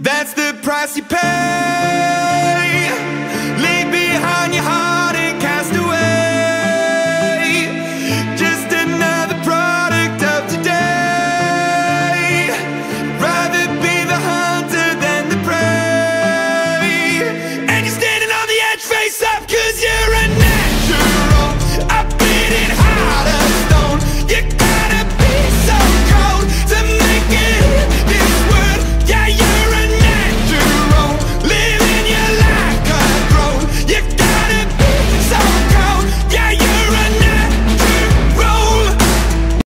That's the price you pay. Leave behind your heart and cast away. Just another product of today. Rather be the hunter than the prey. And you're standing on the edge, face up.